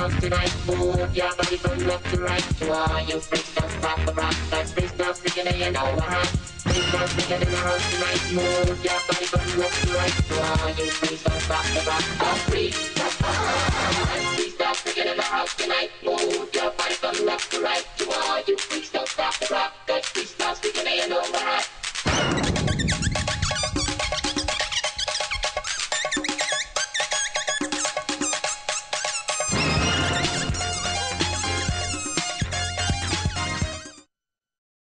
left to right, move your body from left to right. To all you freakers, pop the rock, oh, that's business beginning in our heart. Business beginning in the house tonight, move your body from left to right. To all you freakers, pop the rock, that's stop beginning in the house tonight, move your body from left to right. To all you freaks, don't stop the rock, that's stop beginning in our heart.